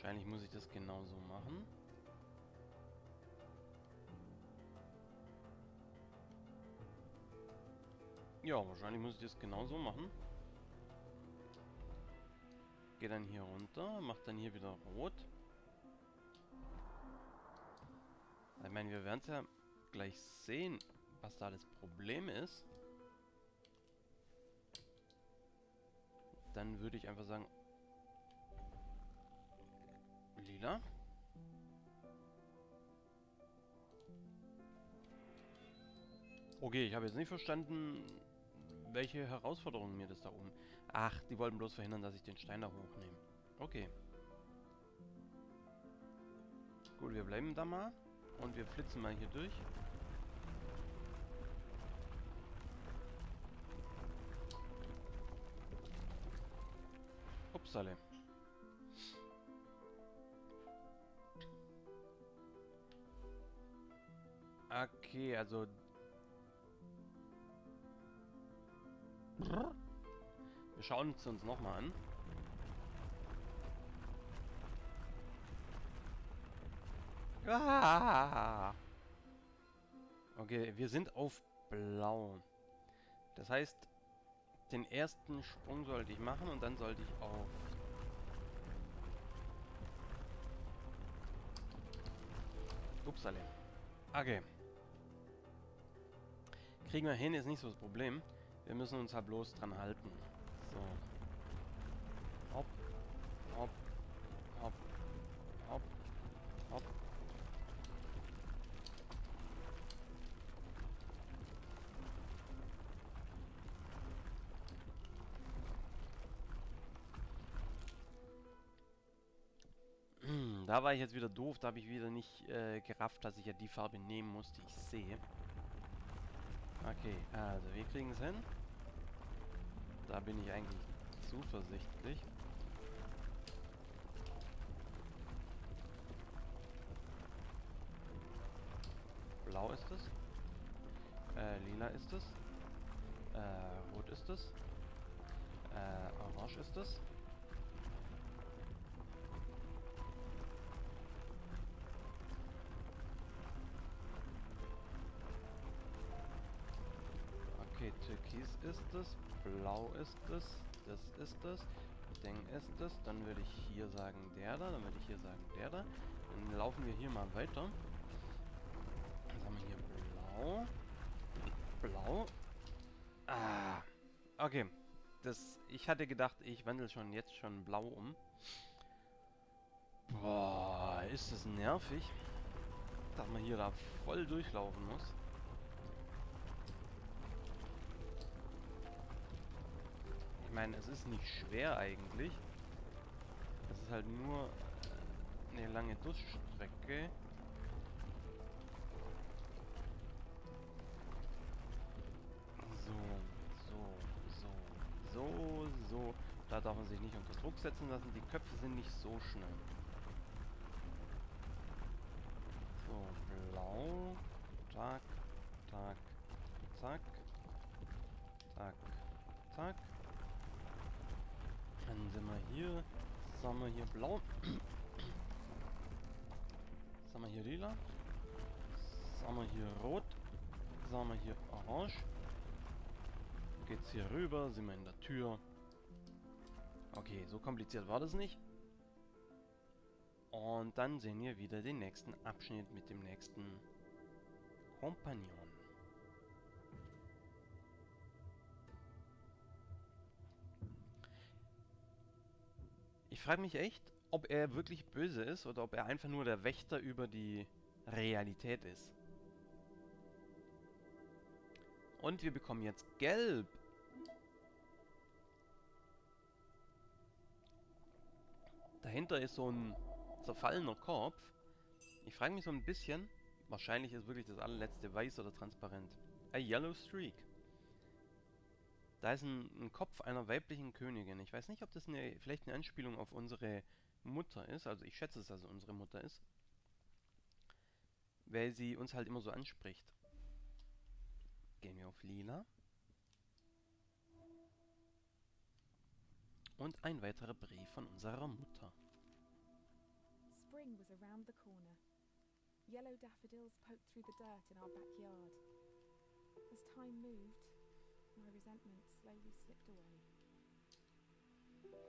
Wahrscheinlich muss ich das genauso machen. Ja, wahrscheinlich muss ich das genauso machen. Gehe dann hier runter, macht dann hier wieder rot. Ich meine, wir werden es ja gleich sehen, was da das Problem ist. Dann würde ich einfach sagen... Lila? Okay, ich habe jetzt nicht verstanden, welche Herausforderungen mir das da oben... Ach, die wollten bloß verhindern, dass ich den Stein da hochnehme. Okay. Gut, wir bleiben da mal. Und wir flitzen mal hier durch. Upsale. Okay, also... Wir schauen es uns nochmal an. Ah! Okay, wir sind auf Blau. Das heißt, den ersten Sprung sollte ich machen und dann sollte ich auf... Upsale. Okay. Kriegen wir hin, ist nicht so das Problem. Wir müssen uns halt bloß dran halten. So. Hopp. Hopp. Hopp. Hopp. Hopp. Hm, da war ich jetzt wieder doof, da habe ich wieder nicht äh, gerafft, dass ich ja die Farbe nehmen muss, die ich sehe. Okay, also wir kriegen es hin. Da bin ich eigentlich zuversichtlich. Blau ist es. Äh, lila ist es. Äh, rot ist es. Äh, orange ist es. Türkis ist es, Blau ist es, das ist es, Ding ist es. Dann würde ich hier sagen der da, dann würde ich hier sagen der da. Dann laufen wir hier mal weiter. Dann haben wir hier Blau. Blau. Ah. Okay. Das, ich hatte gedacht, ich wandle schon jetzt schon Blau um. Boah, ist das nervig, dass man hier da voll durchlaufen muss. Ich meine, es ist nicht schwer eigentlich. Es ist halt nur äh, eine lange Durchstrecke. So, so, so, so, so. Da darf man sich nicht unter Druck setzen lassen. Die Köpfe sind nicht so schnell. So, blau. Zack, zack, zack. Zack, zack. Dann sind wir hier. Sagen wir hier blau. Sagen wir hier lila. Sagen wir hier rot. Sagen wir hier orange. Geht's hier rüber, sind wir in der Tür. Okay, so kompliziert war das nicht. Und dann sehen wir wieder den nächsten Abschnitt mit dem nächsten Kompagnon. Ich frage mich echt, ob er wirklich böse ist oder ob er einfach nur der Wächter über die Realität ist. Und wir bekommen jetzt Gelb. Dahinter ist so ein zerfallener Kopf. Ich frage mich so ein bisschen, wahrscheinlich ist wirklich das allerletzte weiß oder transparent. A Yellow Streak. Da ist ein, ein, Kopf einer weiblichen Königin. Ich weiß nicht, ob das eine, vielleicht eine Anspielung auf unsere Mutter ist. Also ich schätze es, dass es unsere Mutter ist. Weil sie uns halt immer so anspricht. Gehen wir auf Lila. Und ein weiterer Brief von unserer Mutter. Spring was around the corner. Yellow daffodils poked through the dirt in our backyard. As time moved, my resentment slowly slipped away.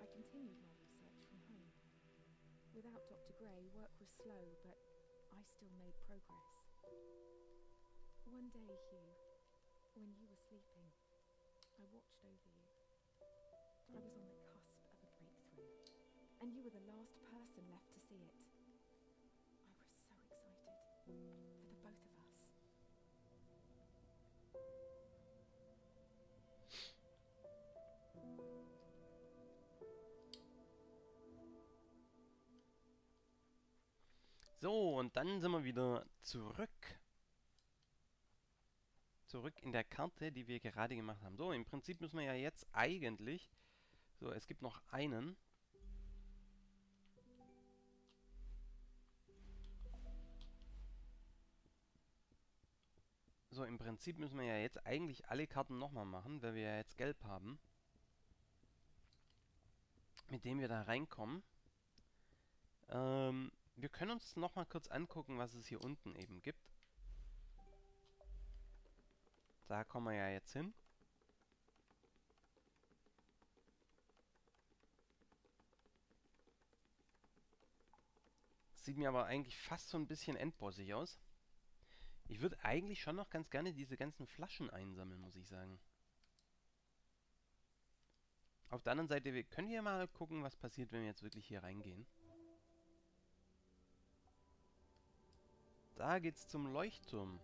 I continued my research from home. Without Dr. Gray, work was slow, but I still made progress. One day, Hugh, when you were sleeping, I watched over you. I was on the cusp of a breakthrough, and you were the last person left to see it. I was so excited So, und dann sind wir wieder zurück. Zurück in der Karte, die wir gerade gemacht haben. So, im Prinzip müssen wir ja jetzt eigentlich... So, es gibt noch einen. So, im Prinzip müssen wir ja jetzt eigentlich alle Karten nochmal machen, weil wir ja jetzt gelb haben. Mit dem wir da reinkommen. Ähm, wir können uns nochmal kurz angucken, was es hier unten eben gibt. Da kommen wir ja jetzt hin. Sieht mir aber eigentlich fast so ein bisschen endbossig aus. Ich würde eigentlich schon noch ganz gerne diese ganzen Flaschen einsammeln, muss ich sagen. Auf der anderen Seite, wir können hier mal gucken, was passiert, wenn wir jetzt wirklich hier reingehen. Da geht's zum Leuchtturm.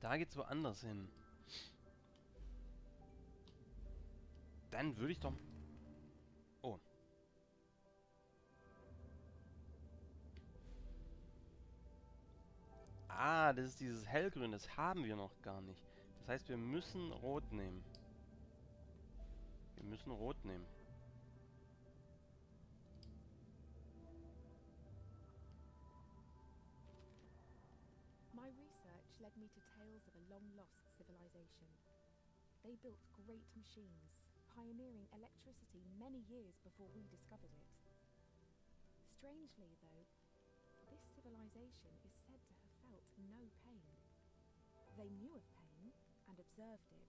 Da geht's woanders hin. Dann würde ich doch... Oh. Ah, das ist dieses hellgrün. Das haben wir noch gar nicht. Das heißt, wir müssen rot nehmen. Wir müssen rot nehmen. Me to tales of a long lost civilization. They built great machines, pioneering electricity many years before we discovered it. Strangely, though, this civilization is said to have felt no pain. They knew of pain and observed it,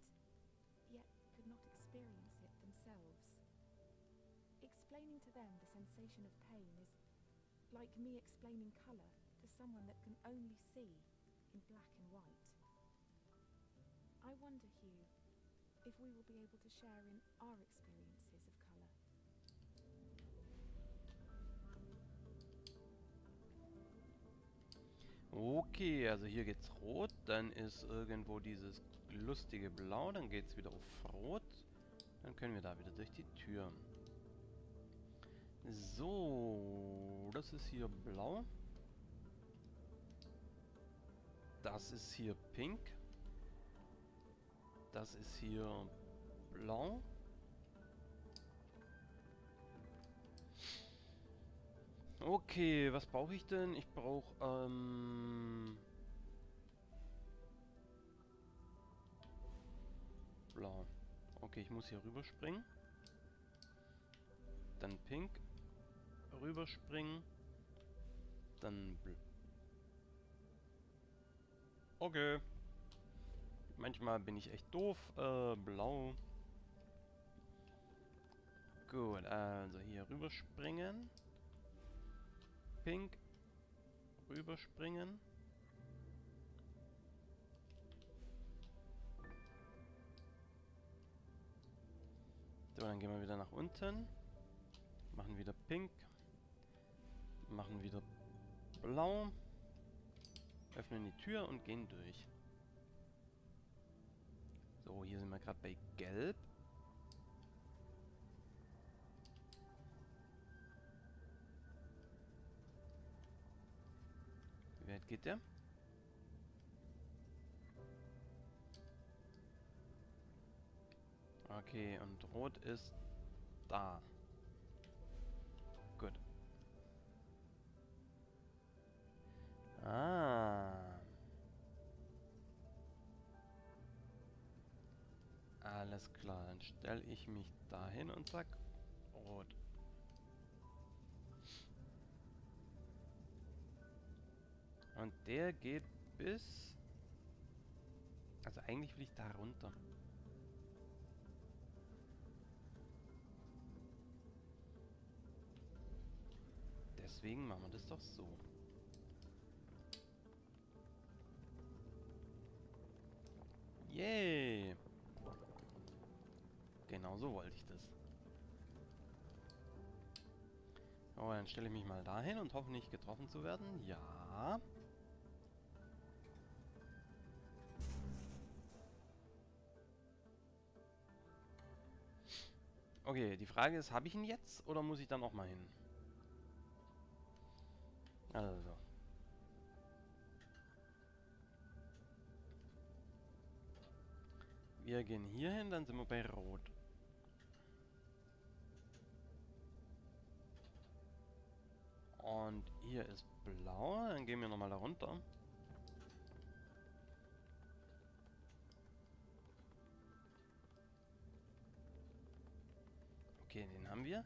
yet could not experience it themselves. Explaining to them the sensation of pain is like me explaining colour to someone that can only see in black and white. I wonder, Hugh, if we will be able to share in our experiences of colour. Okay, also hier geht's rot, dann ist irgendwo dieses lustige Blau, dann geht's wieder auf Rot. Dann können wir da wieder durch die Tür. So, das ist hier blau. Das ist hier pink. Das ist hier blau. Okay, was brauche ich denn? Ich brauche, ähm... Blau. Okay, ich muss hier rüberspringen. Dann pink. Rüberspringen. Dann bl Okay. Manchmal bin ich echt doof. Äh, blau. Gut, also hier rüberspringen. Pink. Rüberspringen. So, dann gehen wir wieder nach unten. Machen wieder Pink. Machen wieder Blau. Öffnen die Tür und gehen durch. So, hier sind wir gerade bei Gelb. Wie weit geht der? Okay, und Rot ist da. Alles klar, dann stelle ich mich dahin und sag rot. Und der geht bis... Also eigentlich will ich da runter. Deswegen machen wir das doch so. Yay! So wollte ich das. Oh, dann stelle ich mich mal dahin und hoffe nicht getroffen zu werden. Ja. Okay, die Frage ist, habe ich ihn jetzt oder muss ich dann auch mal hin? Also. Wir gehen hier hin, dann sind wir bei Rot. Und hier ist Blau, dann gehen wir nochmal da runter. Okay, den haben wir.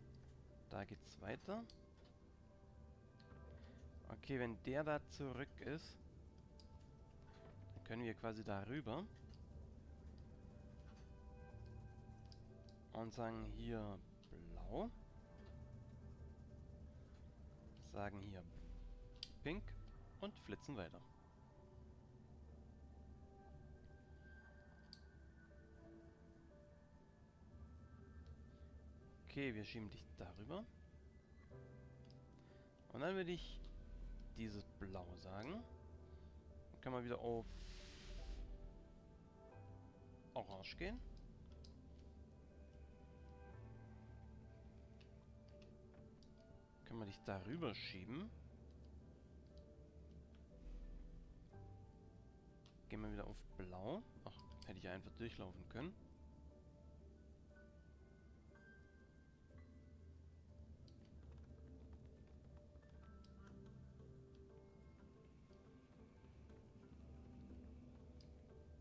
Da geht's weiter. Okay, wenn der da zurück ist, dann können wir quasi da rüber. Und sagen hier blau. Sagen hier pink und flitzen weiter. Okay, wir schieben dich darüber. Und dann würde ich dieses Blau sagen. Dann können wir wieder auf Orange gehen. Wir dich darüber schieben. Gehen wir wieder auf Blau. Ach, hätte ich einfach durchlaufen können.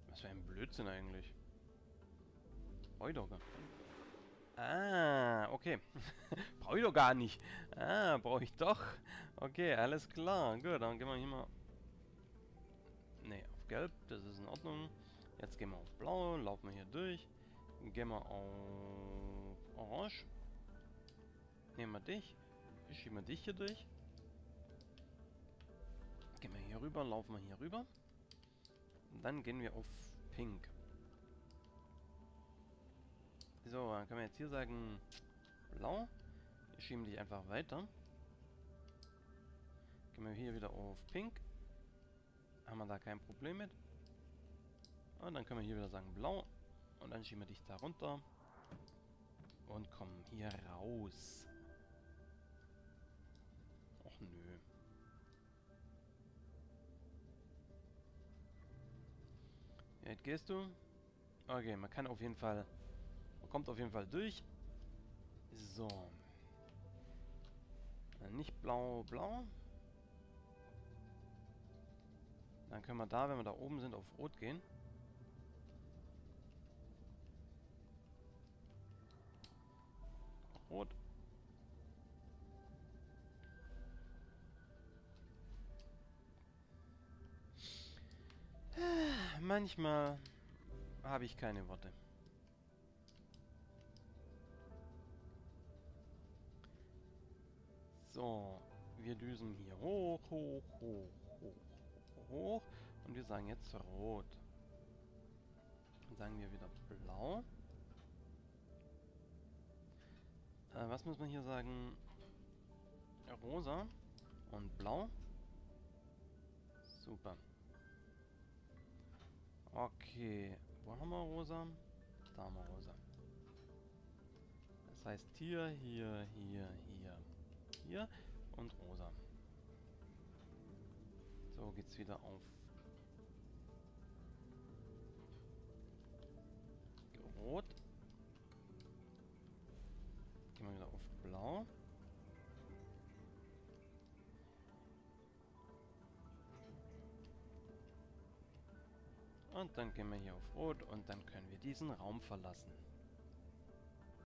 Was für ein Blödsinn eigentlich. Gar Ah, okay. brauche ich doch gar nicht. Ah, brauche ich doch. Okay, alles klar. Gut, dann gehen wir hier mal... Ne, auf Gelb, das ist in Ordnung. Jetzt gehen wir auf Blau, laufen wir hier durch. Gehen wir auf Orange. Nehmen wir dich. Schieben wir dich hier durch. Gehen wir hier rüber, laufen wir hier rüber. Und dann gehen wir auf Pink. So, dann können wir jetzt hier sagen Blau. Wir schieben dich einfach weiter. Gehen wir hier wieder auf Pink. Haben wir da kein Problem mit. Und dann können wir hier wieder sagen Blau. Und dann schieben wir dich da runter. Und kommen hier raus. Och nö. Jetzt gehst du. Okay, man kann auf jeden Fall... Kommt auf jeden Fall durch. So. Nicht blau, blau. Dann können wir da, wenn wir da oben sind, auf Rot gehen. Rot. Manchmal habe ich keine Worte. So, wir düsen hier hoch, hoch, hoch, hoch, hoch. Und wir sagen jetzt rot. Dann sagen wir wieder blau. Äh, was muss man hier sagen? Rosa und blau. Super. Okay. Wo haben wir rosa? Da haben wir rosa. Das heißt hier, hier, hier, hier, hier So geht's wieder auf Rot. Gehen wir wieder auf Blau. Und dann gehen wir hier auf Rot und dann können wir diesen Raum verlassen.